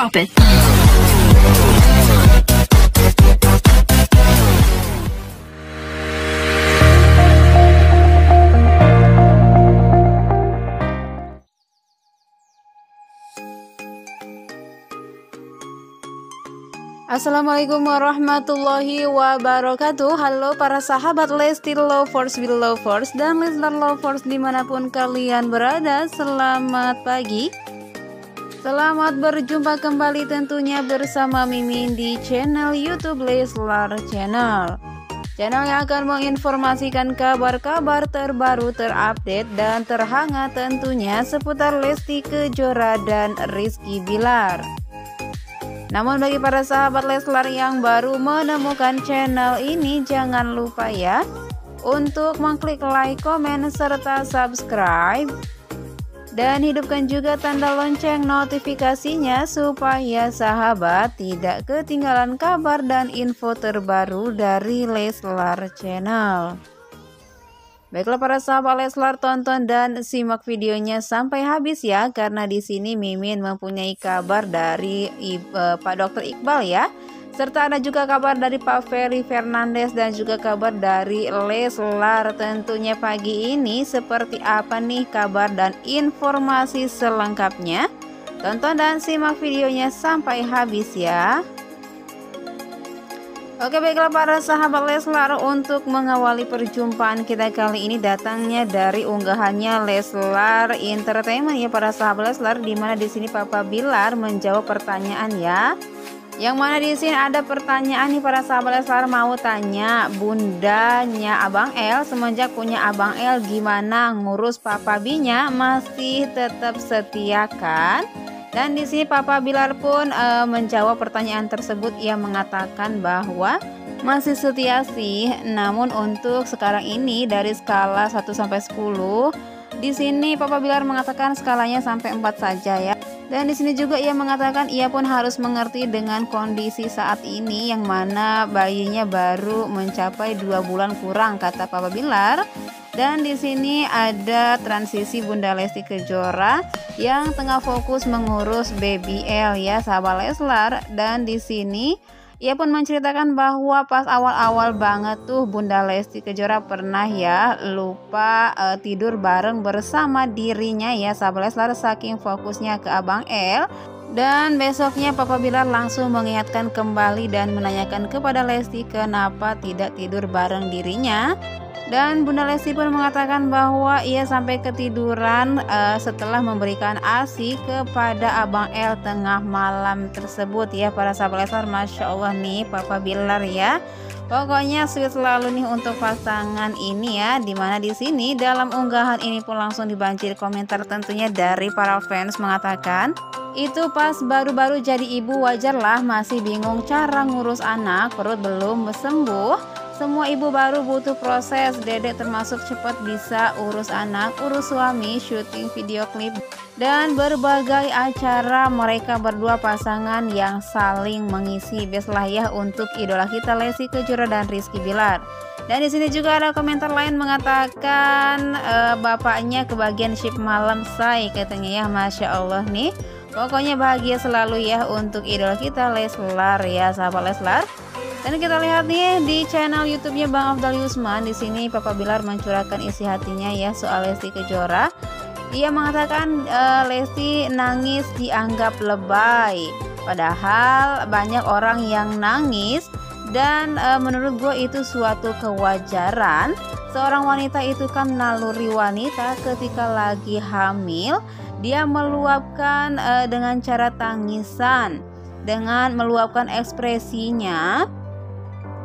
Drop it. Assalamualaikum warahmatullahi wabarakatuh Halo para sahabat Lesti Lovers, Lovers, dan Leslar Lovers di mana pun kalian berada Selamat pagi Selamat berjumpa kembali tentunya bersama Mimin di channel Youtube Leslar Channel. Channel yang akan menginformasikan kabar-kabar terbaru, terupdate, dan terhangat tentunya seputar Lesti Kejora dan Rizky Bilar. Namun bagi para sahabat Leslar yang baru menemukan channel ini jangan lupa ya untuk mengklik like, komen, serta subscribe dan hidupkan juga tanda lonceng notifikasinya supaya sahabat tidak ketinggalan kabar dan info terbaru dari Leslar Channel. Baiklah para sahabat Leslar tonton dan simak videonya sampai habis ya karena di sini Mimin mempunyai kabar dari uh, Pak Dr. Iqbal ya. Serta ada juga kabar dari Pak Ferry Fernandes dan juga kabar dari Leslar tentunya pagi ini seperti apa nih kabar dan informasi selengkapnya. Tonton dan simak videonya sampai habis ya. Oke baiklah para sahabat Leslar untuk mengawali perjumpaan kita kali ini datangnya dari unggahannya Leslar Entertainment ya para sahabat Leslar di mana di sini Papa Bilar menjawab pertanyaan ya. Yang mana di sini ada pertanyaan nih para sahabat Leslar mau tanya bundanya Abang El semenjak punya Abang El gimana ngurus Papa Binya masih tetap setia kan? Dan di sini Papa Bilar pun e, menjawab pertanyaan tersebut. Ia mengatakan bahwa masih setia sih, namun untuk sekarang ini dari skala 1 sampai 10, di sini Papa Bilar mengatakan skalanya sampai 4 saja ya. Dan di sini juga ia mengatakan ia pun harus mengerti dengan kondisi saat ini yang mana bayinya baru mencapai dua bulan kurang kata Papa Bilar. Dan di sini ada transisi Bunda Lesti Kejora yang tengah fokus mengurus baby L ya sahabat Leslar dan di sini ia pun menceritakan bahwa pas awal-awal banget tuh Bunda Lesti Kejora pernah ya lupa uh, tidur bareng bersama dirinya ya sahabat Leslar saking fokusnya ke Abang L dan besoknya Papa Bilar langsung mengingatkan kembali dan menanyakan kepada Lesti kenapa tidak tidur bareng dirinya dan Bunda Lesti pun mengatakan bahwa ia sampai ketiduran uh, setelah memberikan ASI kepada Abang L tengah malam tersebut ya para sahabat Leslar. Masya Allah nih Papa Bilar ya. Pokoknya sweet selalu nih untuk pasangan ini ya. Di mana di sini dalam unggahan ini pun langsung dibanjiri komentar tentunya dari para fans mengatakan itu pas baru-baru jadi ibu wajarlah masih bingung cara ngurus anak perut belum sembuh semua ibu baru butuh proses, dedek termasuk cepat bisa urus anak, urus suami, syuting video klip, dan berbagai acara mereka berdua pasangan yang saling mengisi. Bestlah ya untuk idola kita Lesti Kejora dan Rizky Bilar. Dan di sini juga ada komentar lain mengatakan e, bapaknya kebagian shift malam say katanya ya Masya Allah nih. Pokoknya bahagia selalu ya untuk idola kita Leslar ya sahabat Leslar. Dan kita lihat nih di channel YouTube-nya Bang Afdal Yusman. Di sini Papa Bilar mencurahkan isi hatinya ya soal Lesti Kejora. Ia mengatakan e, Lesti nangis dianggap lebay. Padahal banyak orang yang nangis dan e, menurut gue itu suatu kewajaran. Seorang wanita itu kan naluri wanita ketika lagi hamil, dia meluapkan e, dengan cara tangisan, dengan meluapkan ekspresinya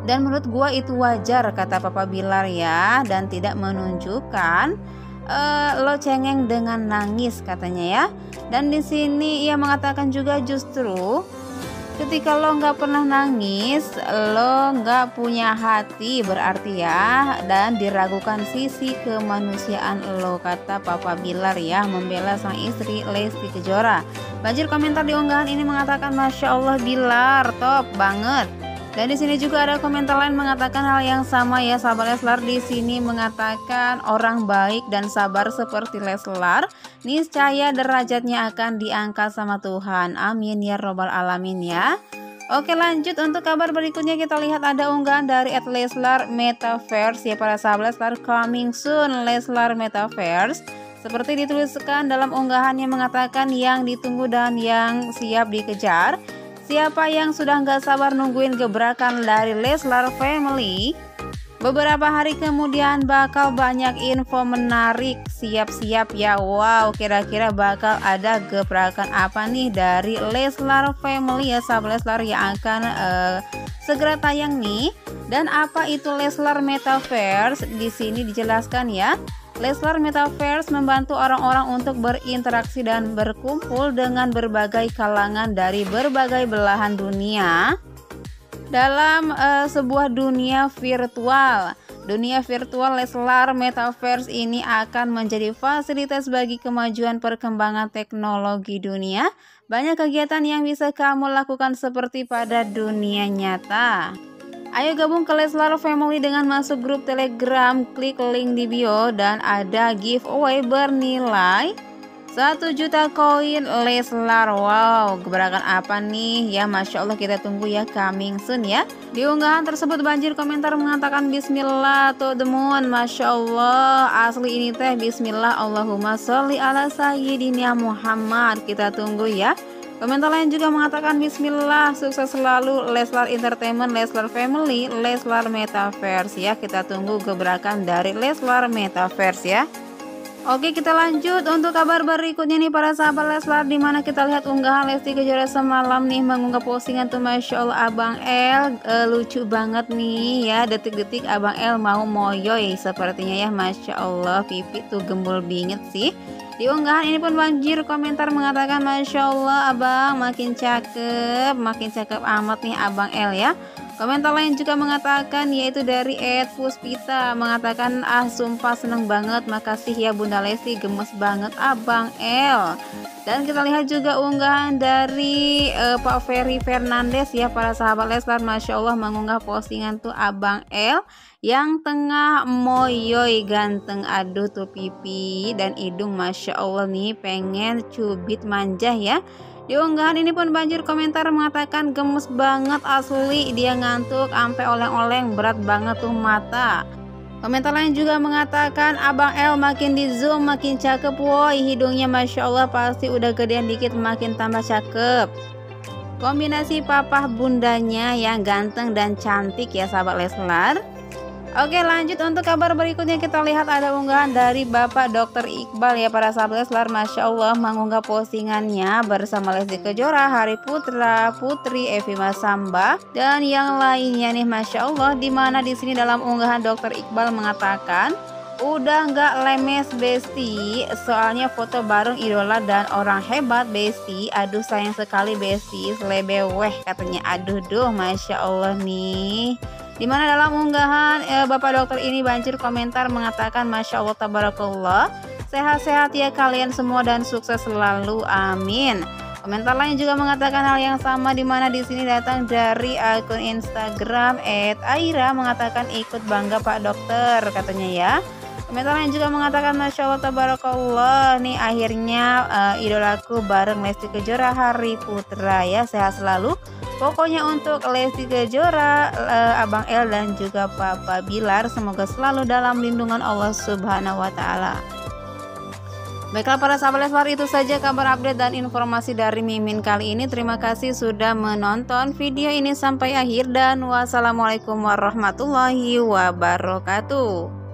dan menurut gua itu wajar kata Papa Bilar ya dan tidak menunjukkan uh, lo cengeng dengan nangis katanya ya. Dan di sini ia mengatakan juga justru ketika lo nggak pernah nangis lo nggak punya hati berarti ya dan diragukan sisi kemanusiaan lo kata Papa Bilar ya membela sang istri Lesti Kejora. Banjir komentar di unggahan ini mengatakan Masya Allah Bilar top banget Dan di sini juga ada komentar lain mengatakan hal yang sama ya sahabat Leslar. Di sini mengatakan orang baik dan sabar seperti Leslar. Niscaya derajatnya akan diangkat sama Tuhan. Amin ya robbal alamin ya. Oke lanjut untuk kabar berikutnya. Kita lihat ada unggahan dari at Leslar Metaverse ya para sahabat Leslar. Coming soon Leslar Metaverse. Seperti dituliskan dalam unggahan yang mengatakan yang ditunggu dan yang siap dikejar Siapa yang sudah nggak sabar nungguin gebrakan dari Leslar Family? Beberapa hari kemudian bakal banyak info menarik Siap-siap ya Wow kira-kira bakal ada gebrakan apa nih dari Leslar Family ya sahabat Leslar yang akan uh, segera tayang nih Dan apa itu Leslar Metaverse? Di sini dijelaskan ya Leslar Metaverse membantu orang-orang untuk berinteraksi dan berkumpul dengan berbagai kalangan dari berbagai belahan dunia dalam uh, sebuah dunia virtual. Dunia virtual Leslar Metaverse ini akan menjadi fasilitas bagi kemajuan perkembangan teknologi dunia. Banyak kegiatan yang bisa kamu lakukan seperti pada dunia nyata. Ayo gabung ke Leslar Family dengan masuk grup Telegram, klik link di bio dan ada giveaway bernilai 1 juta koin. Leslar Wow gebrakan apa nih? Ya Masya Allah kita tunggu ya coming soon ya. Di unggahan tersebut banjir komentar mengatakan Bismillah to the moon Masya Allah asli ini teh Bismillah Allahumma sholli ala sayyidina Muhammad. Kita tunggu ya Komentar lain juga mengatakan Bismillah sukses selalu Leslar Entertainment, Leslar Family, Leslar Metaverse ya. Kita tunggu gebrakan dari Leslar Metaverse ya. Oke kita lanjut untuk kabar berikutnya nih para sahabat Leslar Di mana kita lihat unggahan Lesti Kejora semalam nih mengunggah postingan tuh Masya Allah Abang L e, lucu banget nih ya. Detik-detik Abang L mau moyoy sepertinya ya. Masya Allah pipi tuh gembul bingit sih. Di unggahan ini pun banjir komentar mengatakan Masya Allah abang makin cakep Makin cakep amat nih abang L ya Komentar lain juga mengatakan yaitu dari Ed Puspita Mengatakan ah sumpah seneng banget. Makasih ya Bunda Lesti. Gemes banget abang L dan kita lihat juga unggahan dari uh, Pak Ferry Fernandes ya para sahabat Leslar. Masya Allah mengunggah postingan tuh Abang L yang tengah moyoy ganteng aduh tuh pipi dan hidung Masya Allah nih pengen cubit manja ya. Di unggahan ini pun banjir komentar mengatakan gemes banget asli. Dia ngantuk sampai oleng-oleng berat banget tuh mata. Komentar lain juga mengatakan Abang L makin di zoom makin cakep woi. Hidungnya Masya Allah pasti udah gedean dikit makin tambah cakep. Kombinasi papah bundanya yang ganteng dan cantik ya sahabat Leslar Oke lanjut untuk kabar berikutnya. Kita lihat ada unggahan dari Bapak Dr. Iqbal ya. Para sahabat Leslar Masya Allah mengunggah postingannya bersama Lesti Kejora, Hari Putra, Putri, Evi Masamba dan yang lainnya nih Masya Allah. Di mana di sini dalam unggahan Dr. Iqbal mengatakan Udah nggak lemes Besti? Soalnya foto bareng idola dan orang hebat Besti. Aduh sayang sekali Besti. Selebeweh katanya. Aduh duh Masya Allah nih di mana dalam unggahan eh, Bapak dokter ini banjir komentar mengatakan Masya Allah Tabarakallah. Sehat-sehat ya kalian semua dan sukses selalu. Amin. Komentar lain juga mengatakan hal yang sama di mana di sini datang dari akun Instagram @aira mengatakan ikut bangga Pak Dokter katanya ya. Komentar lain juga mengatakan Masya Allah Tabarakallah. Nih akhirnya uh, idolaku bareng Lesti Kejora Hari Putra ya. Sehat selalu Pokoknya untuk Lesti Kejora, uh, Abang El dan juga Papa Bilar semoga selalu dalam lindungan Allah Subhanahu wa taala. Baiklah para sahabat Leslar itu saja kabar update dan informasi dari Mimin kali ini. Terima kasih sudah menonton video ini sampai akhir dan wassalamualaikum warahmatullahi wabarakatuh.